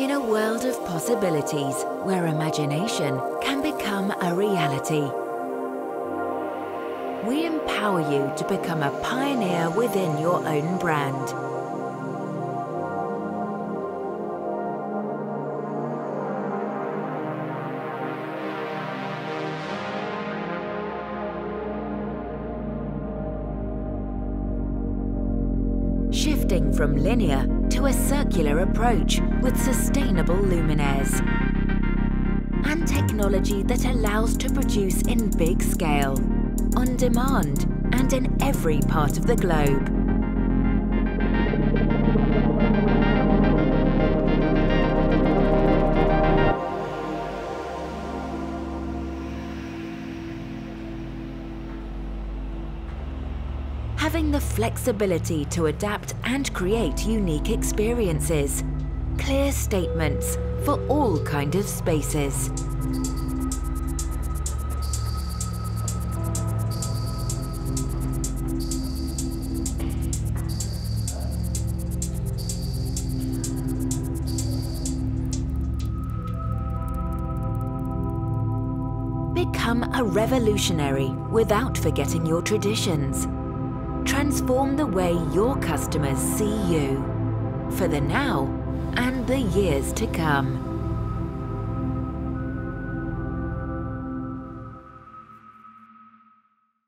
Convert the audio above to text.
In a world of possibilities where imagination can become a reality, we empower you to become a pioneer within your own brand. Shifting from linear to a circular approach with sustainable luminaires. And technology that allows to produce in big scale, on demand, and in every part of the globe. Having the flexibility to adapt and create unique experiences. Clear statements for all kind of spaces. Become a revolutionary without forgetting your traditions. Transform the way your customers see you for the now and the years to come.